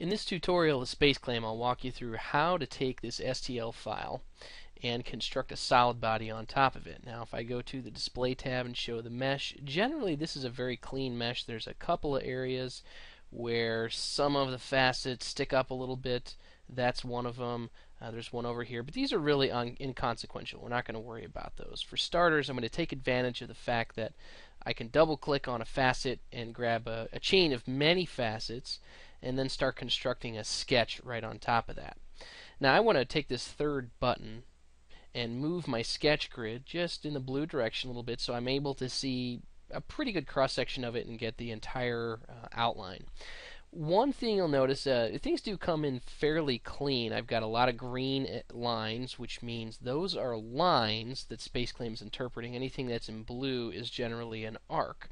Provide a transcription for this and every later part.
In this tutorial of SpaceClaim, I'll walk you through how to take this STL file and construct a solid body on top of it. Now if I go to the display tab and show the mesh, generally this is a very clean mesh. There's a couple of areas where some of the facets stick up a little bit. That's one of them. Uh, there's one over here, but these are really inconsequential. We're not going to worry about those. For starters, I'm going to take advantage of the fact that I can double click on a facet and grab a, a chain of many facets and then start constructing a sketch right on top of that. Now I want to take this third button and move my sketch grid just in the blue direction a little bit so I'm able to see a pretty good cross section of it and get the entire uh, outline. One thing you'll notice, uh, things do come in fairly clean. I've got a lot of green uh, lines, which means those are lines that SpaceClaim is interpreting. Anything that's in blue is generally an arc.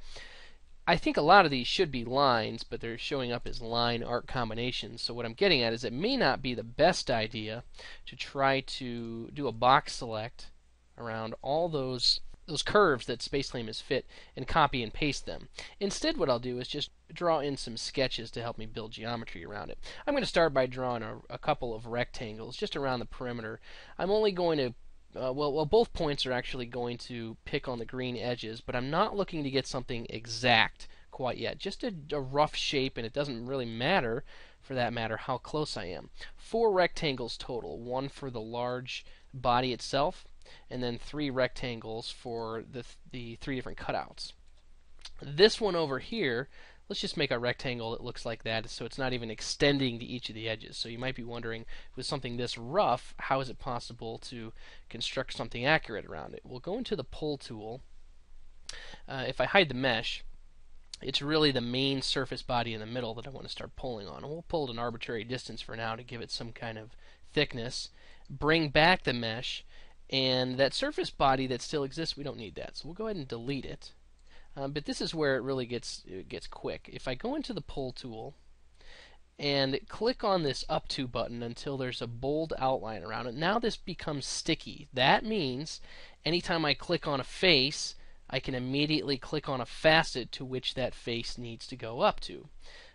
I think a lot of these should be lines, but they're showing up as line arc combinations. So what I'm getting at is it may not be the best idea to try to do a box select around all those those curves that SpaceClaim has fit and copy and paste them. Instead what I'll do is just draw in some sketches to help me build geometry around it. I'm going to start by drawing a, a couple of rectangles just around the perimeter. I'm only going to uh, well, well, both points are actually going to pick on the green edges, but I'm not looking to get something exact quite yet. Just a, a rough shape, and it doesn't really matter, for that matter, how close I am. Four rectangles total, one for the large body itself, and then three rectangles for the, th the three different cutouts. This one over here Let's just make a rectangle that looks like that so it's not even extending to each of the edges. So you might be wondering, with something this rough, how is it possible to construct something accurate around it? We'll go into the pull tool. Uh, if I hide the mesh, it's really the main surface body in the middle that I want to start pulling on. And we'll pull at an arbitrary distance for now to give it some kind of thickness. Bring back the mesh, and that surface body that still exists, we don't need that. So we'll go ahead and delete it. Um, but this is where it really gets it gets quick. If I go into the pull tool and click on this up to button until there's a bold outline around it, now this becomes sticky. That means anytime I click on a face, I can immediately click on a facet to which that face needs to go up to.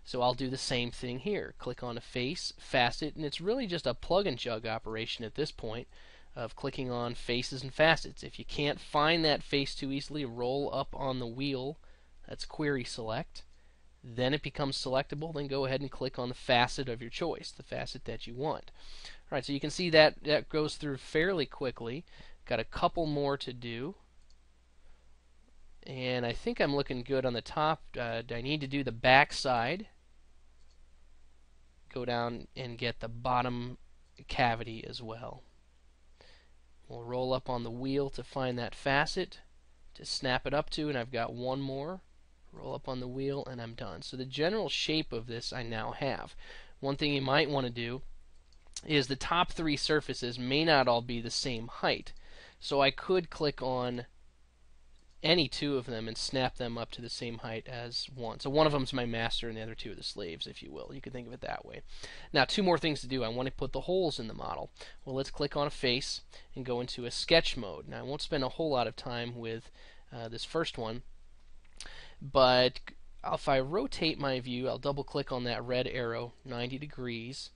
So I'll do the same thing here. Click on a face, facet, and it's really just a plug and chug operation at this point of clicking on faces and facets. If you can't find that face too easily, roll up on the wheel. That's query select. Then it becomes selectable. Then go ahead and click on the facet of your choice, the facet that you want. All right, so you can see that that goes through fairly quickly. Got a couple more to do. And I think I'm looking good on the top. Uh, I need to do the back side. Go down and get the bottom cavity as well. We'll roll up on the wheel to find that facet to snap it up to, and I've got one more. Roll up on the wheel, and I'm done. So the general shape of this I now have. One thing you might want to do is the top three surfaces may not all be the same height. So I could click on any two of them and snap them up to the same height as one. So one of them is my master and the other two are the slaves, if you will. You can think of it that way. Now, two more things to do. I want to put the holes in the model. Well, let's click on a face and go into a sketch mode. Now, I won't spend a whole lot of time with uh, this first one, but if I rotate my view, I'll double click on that red arrow 90 degrees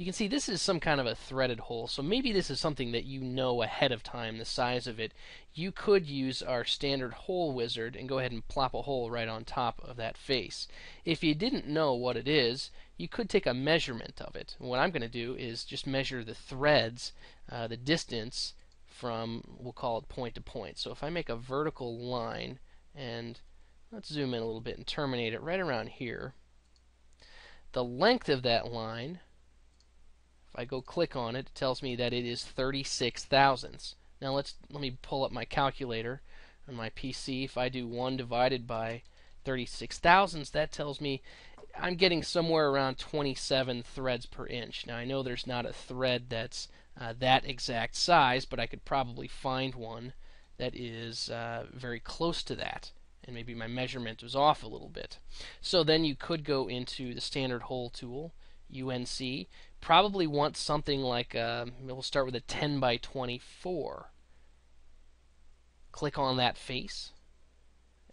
you can see this is some kind of a threaded hole. So maybe this is something that you know ahead of time, the size of it. You could use our standard hole wizard and go ahead and plop a hole right on top of that face. If you didn't know what it is, you could take a measurement of it. what I'm going to do is just measure the threads, uh, the distance from, we'll call it point to point. So if I make a vertical line and let's zoom in a little bit and terminate it right around here, the length of that line I go click on it, it tells me that it is 36 thousandths. Now let's let me pull up my calculator on my PC. If I do 1 divided by 36 thousandths, that tells me I'm getting somewhere around 27 threads per inch. Now I know there's not a thread that's uh, that exact size, but I could probably find one that is uh, very close to that. And maybe my measurement was off a little bit. So then you could go into the standard hole tool, UNC, probably want something like a, uh, we'll start with a 10 by 24. Click on that face.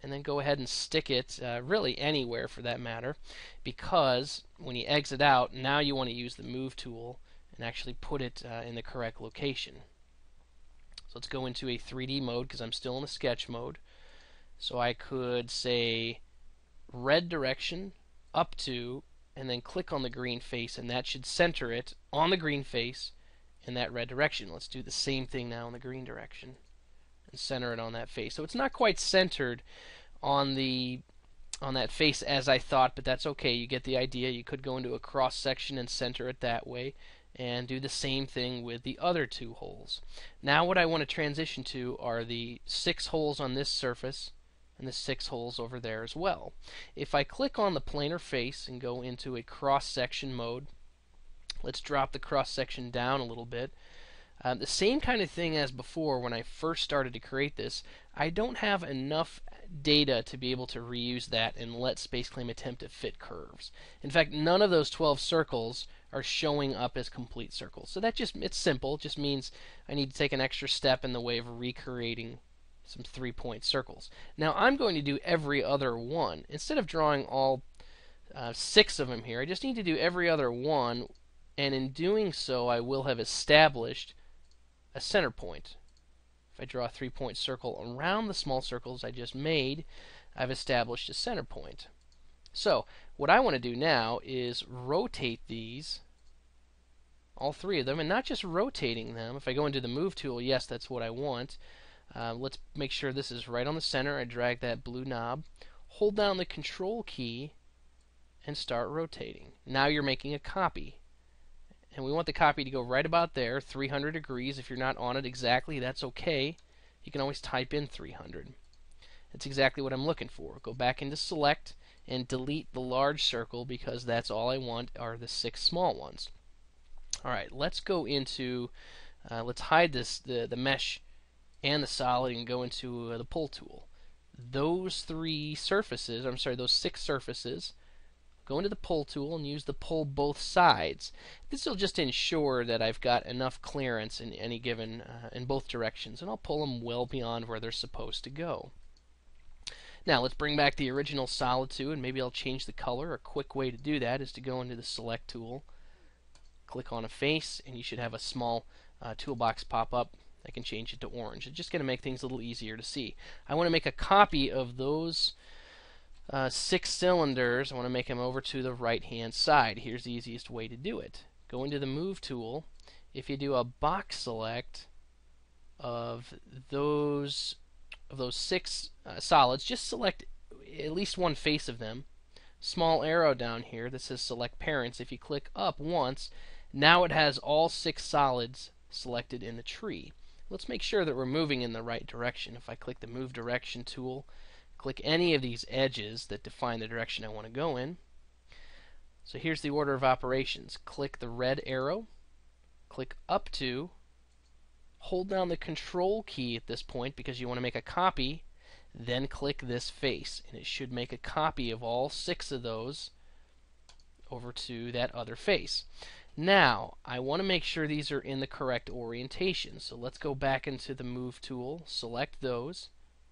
and then go ahead and stick it uh, really anywhere for that matter because when you exit out now you want to use the move tool and actually put it uh, in the correct location. So let's go into a 3D mode because I'm still in a sketch mode. So I could say red direction up to and then click on the green face and that should center it on the green face in that red direction. Let's do the same thing now in the green direction and center it on that face. So it's not quite centered on the on that face as I thought, but that's okay. You get the idea. You could go into a cross section and center it that way and do the same thing with the other two holes. Now what I want to transition to are the six holes on this surface and the six holes over there as well. If I click on the planar face and go into a cross section mode, let's drop the cross section down a little bit um, the same kind of thing as before when I first started to create this, I don't have enough data to be able to reuse that and let SpaceClaim attempt to fit curves. In fact, none of those 12 circles are showing up as complete circles. So that just, it's simple, it just means I need to take an extra step in the way of recreating some three-point circles. Now I'm going to do every other one. Instead of drawing all uh, six of them here, I just need to do every other one, and in doing so I will have established a center point. If I draw a three-point circle around the small circles I just made, I've established a center point. So, what I want to do now is rotate these, all three of them, and not just rotating them. If I go into the Move tool, yes, that's what I want. Uh, let's make sure this is right on the center. I drag that blue knob, hold down the Control key, and start rotating. Now you're making a copy and we want the copy to go right about there, 300 degrees. If you're not on it exactly, that's okay. You can always type in 300. That's exactly what I'm looking for. Go back into select and delete the large circle because that's all I want are the six small ones. Alright, let's go into, uh, let's hide this the, the mesh and the solid and go into uh, the pull tool. Those three surfaces, I'm sorry, those six surfaces go into the pull tool and use the pull both sides. This will just ensure that I've got enough clearance in any given uh, in both directions and I'll pull them well beyond where they're supposed to go. Now let's bring back the original solid 2 and maybe I'll change the color. A quick way to do that is to go into the select tool, click on a face and you should have a small uh, toolbox pop up. I can change it to orange. It's just going to make things a little easier to see. I want to make a copy of those uh, six cylinders, I want to make them over to the right hand side. Here's the easiest way to do it. Go into the move tool. If you do a box select of those of those six uh, solids, just select at least one face of them. Small arrow down here that says select parents. If you click up once, now it has all six solids selected in the tree. Let's make sure that we're moving in the right direction. If I click the move direction tool, click any of these edges that define the direction I want to go in. So here's the order of operations. Click the red arrow, click up to, hold down the control key at this point because you want to make a copy, then click this face and it should make a copy of all six of those over to that other face. Now, I want to make sure these are in the correct orientation. So let's go back into the Move tool, select those,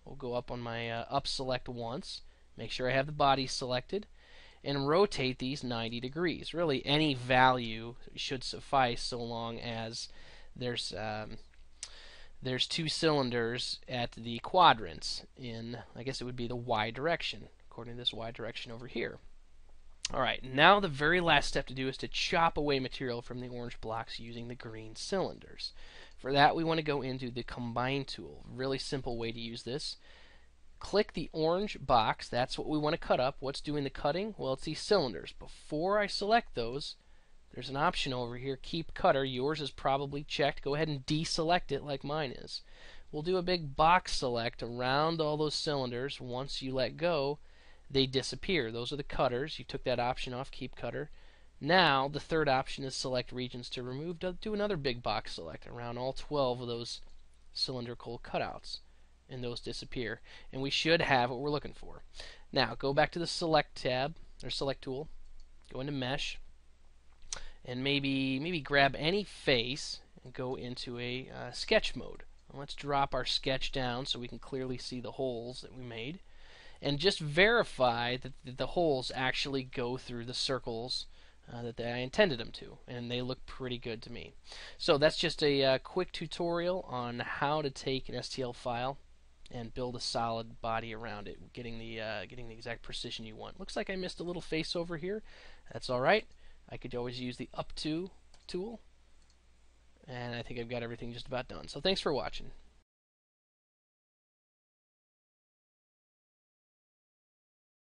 We'll go up on my uh, up select once, make sure I have the body selected, and rotate these 90 degrees. Really, any value should suffice so long as there's um, there's two cylinders at the quadrants in, I guess it would be the y direction, according to this y direction over here. Alright, now the very last step to do is to chop away material from the orange blocks using the green cylinders. For that, we want to go into the Combine tool. Really simple way to use this. Click the orange box. That's what we want to cut up. What's doing the cutting? Well, it's these cylinders. Before I select those, there's an option over here, Keep Cutter. Yours is probably checked. Go ahead and deselect it like mine is. We'll do a big box select around all those cylinders. Once you let go, they disappear. Those are the cutters. You took that option off, Keep Cutter. Now, the third option is select regions to remove. Do another big box select around all 12 of those cylindrical cutouts. And those disappear. And we should have what we're looking for. Now, go back to the select tab, or select tool. Go into mesh. And maybe, maybe grab any face and go into a uh, sketch mode. let's drop our sketch down so we can clearly see the holes that we made. And just verify that the holes actually go through the circles uh, that I intended them to, and they look pretty good to me. So that's just a uh, quick tutorial on how to take an STL file and build a solid body around it, getting the uh, getting the exact precision you want. Looks like I missed a little face over here. That's all right. I could always use the up to tool, and I think I've got everything just about done. So thanks for watching.